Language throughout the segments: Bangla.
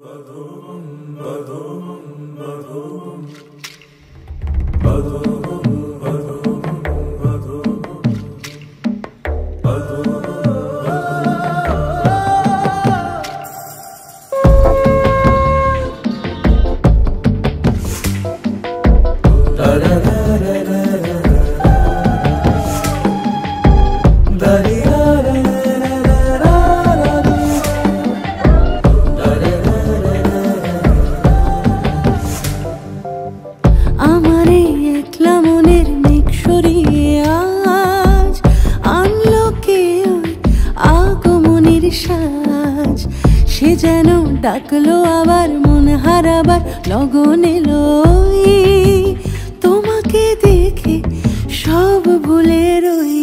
Badum, badum, badum. ডাকলো আবার, মন হারাবার লগন এলো তোমাকে দেখে সব ভুলে রই।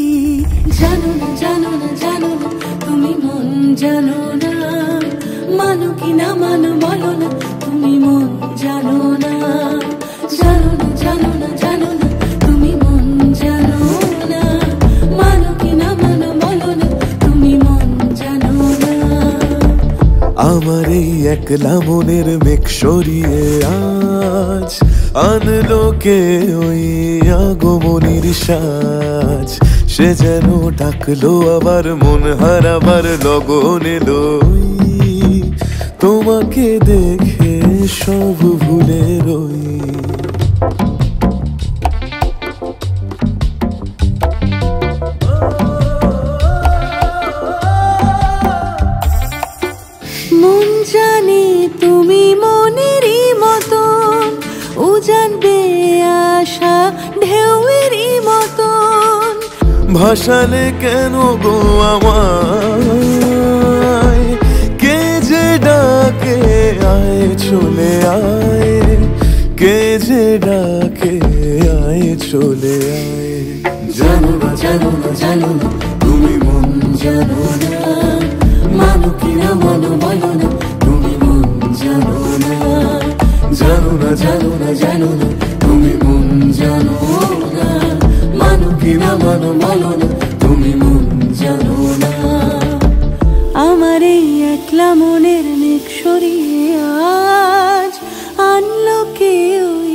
জানো না জানো না জানো না, তুমি মন জানো না। মানো কি না, মানো, বলো না, তুমি মন জানো না। জানো না জানো না জানো না একলা মনের মেঘ সরিয়ে আজ আনলো কে ওই আগমনির সাজ? সে যেন ডাকলো আবার, মন হারাবার লগন এলো। তোমাকে দেখে সব ভুলে রই। আশা ঢেউয়েরই মতন। ভাসালে কেন গো আমায়? কে যে ডাকে আয় চলে আয়। কে যে ডাকে আয় চলে আয়। জানো না জানো না জানো না তুমি মন জানো না। মানো কি না মানো বলো না তুমি মন জানো না। জানো না জানো না জানো না মানো কি বলো তুমি মন জানো না। আমার এই একলা মনের মেঘ সরিয়ে আজ আনলো কে ওই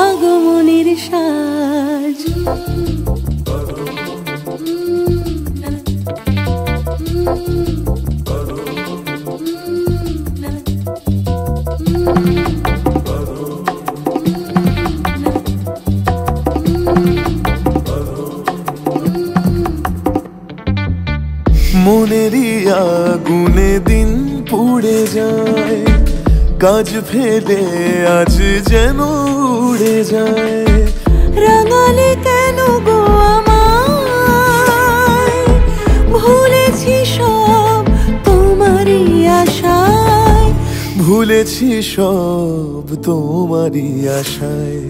আগমনের সাজ? মনেরই আগুনে দিন পুড়ে যায়। কাজ ফেলে আজ যেন উড়ে যায়। রাঙালে কেন গো আমায়? ভুলেছি সব তোমারই আশায়। ভুলেছি সব তোমারই আশায়।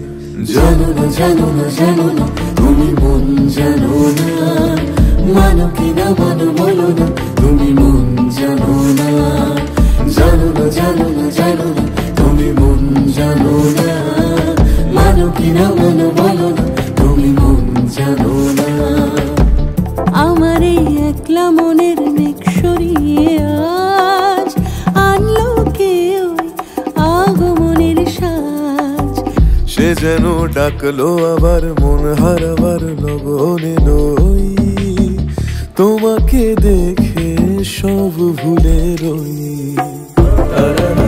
জানো না জানো না জানো না তুমি মন জানো না। মানো কি না মানো বলো না তুমি মন জানো না জানো না জানো না জানো না তুমি মন জানো না মানো কি না মানো বলো না তুমি মন জানো না আমার এই একলা মনের সরিয়ে আজ সাজ। সে যেন ডাকলো আবার, মন হারাবার লগনে লই তোমাকে দেখে সব ভুলে রই। তারা